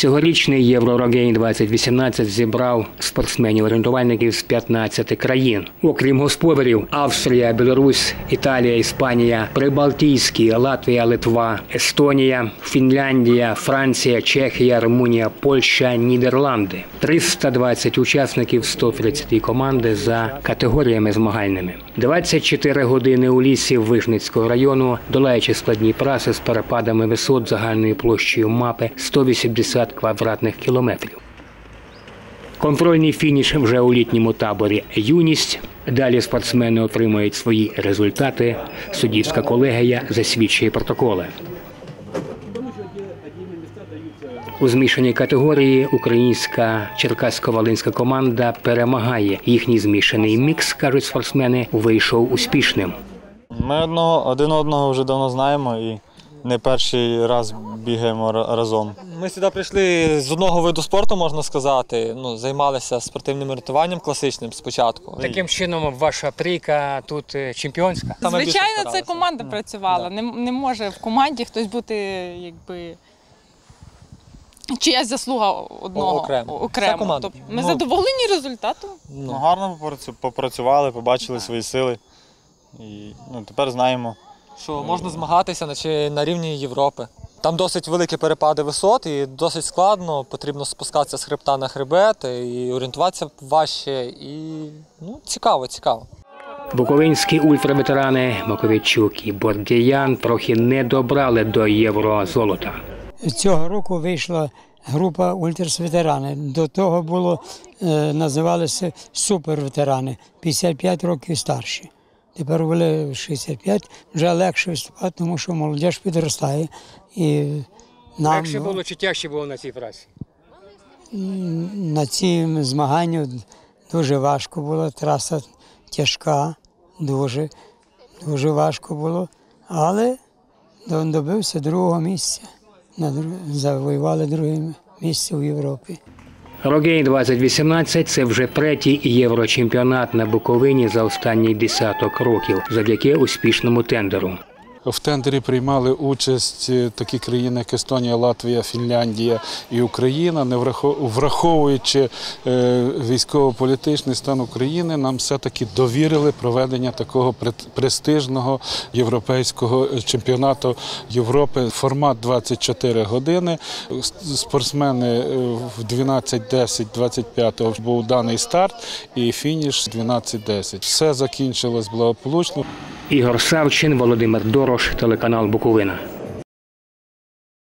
Цьогорічний Євророгейн 2018 зібрав спортсменів-орієнтувальників з 15 країн. Окрім господарів, Австрія, Білорусь, Італія, Іспанія, Прибалтійські, Латвія, Литва, Естонія, Фінляндія, Франція, Чехія, Румунія, Польща, Нідерланди. 320 учасників 130 команди за категоріями змагальними. 24 години у лісі Вижницького району, долаючи складні праси з перепадами висот загальною площею мапи 180 квадратних кілометрів. Контрольний фініш вже у літньому таборі Юність. Далі спортсмени отримують свої результати. Суддівська колегія засвідчує протоколи. У змішаній категорії українська черкасько-волинська команда перемагає. Їхній змішаний мікс, кажуть спортсмени, вийшов успішним. Ми одного, один одного вже давно знаємо і не перший раз бігаємо разом. Ми сюди прийшли з одного виду спорту, можна сказати. Ну, займалися спортивним рятуванням класичним спочатку. Таким чином, ваша трійка тут е, чемпіонська. Саме Звичайно, це команда працювала. Не, не може в команді хтось бути якби. Чиясь заслуга одного Окремо. окремо. Команда. Тобто ми Ну, задоволені результатом. Ну, гарно попрацювали, побачили свої сили. І ну, тепер знаємо. Що можна змагатися наче на рівні Європи. Там досить великі перепади висот і досить складно. Потрібно спускатися з хребта на хребет і орієнтуватися важче. І ну, цікаво, цікаво. Буковинські ультраветерани Маковійчук і Бордіян трохи не добрали до єврозолота. Цього року вийшла група ультраветерани. До того було е, називалися суперветерани 55 років старші. Тепер були 65, вже легше виступати, тому що молодь підростає. І нам Легше було чи тяжче було на цій праці? на цім змаганню дуже важко було, траса тяжка, дуже, дуже важко було. Але до- добився другого місця. Завоювали друге місце у Європі. Рогейн 2018 це вже третій єврочемпіонат на Буковині за останній десяток років завдяки успішному тендеру. В тендері приймали участь е, такі країни, як Естонія, Латвія, Фінляндія і Україна. Не враховуючи е, військово-політичний стан України, нам все-таки довірили проведення такого престижного європейського чемпіонату Європи. Формат 24 години. Спортсмени е, в 12.10, 25-го був даний старт і фініш 12.10. Все закінчилось благополучно. Ігор Савчин, Володимир Дорош, телеканал Буковина.